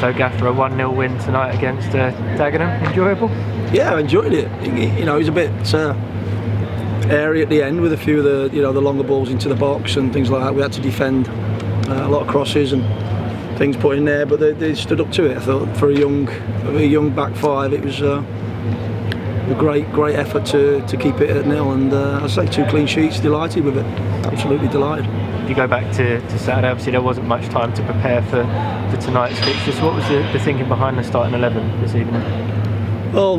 So Gaffer, a 1-0 win tonight against uh, Dagenham, enjoyable? Yeah, I enjoyed it. You know, it was a bit uh, airy at the end with a few of the, you know, the longer balls into the box and things like that. We had to defend uh, a lot of crosses and things put in there, but they, they, stood up to it. I thought for a young, a young back five, it was uh, a great, great effort to, to keep it at nil. And uh, I say two clean sheets. Delighted with it. Absolutely delighted. If you go back to, to Saturday, obviously there wasn't much time to prepare for, for tonight's fixtures. What was the, the thinking behind the starting eleven this evening? Well,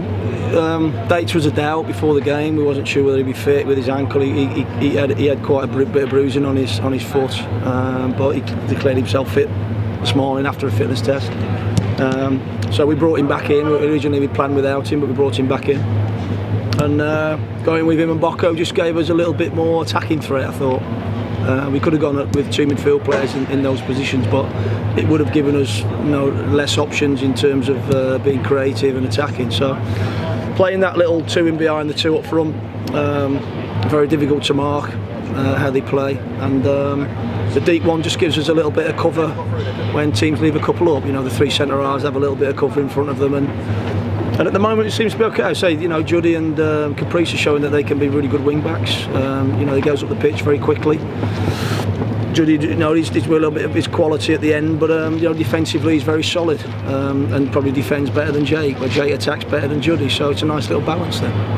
um, Dates was a doubt before the game. We wasn't sure whether he'd be fit with his ankle. He, he, he had, he had quite a bit of bruising on his on his foot, um, but he declared himself fit this morning after a fitness test. Um, so we brought him back in. Originally we planned without him, but we brought him back in. And uh, going with him and Bocco just gave us a little bit more attacking threat, I thought. Uh, we could have gone with two midfield players in, in, those positions, but it would have given us you know, less options in terms of uh, being creative and attacking. So playing that little two in behind the two up front, um, very difficult to mark uh, how they play, and um, the deep one just gives us a little bit of cover when teams leave a couple up. You know, the three centre halves have a little bit of cover in front of them, and and at the moment it seems to be okay. I say, you know, Juddy and um, Caprice are showing that they can be really good wing backs. Um, you know, he goes up the pitch very quickly. Juddy, you know, he's, he's a little bit of his quality at the end, but um, you know, defensively he's very solid um, and probably defends better than Jake, where Jake attacks better than Juddy. So it's a nice little balance there.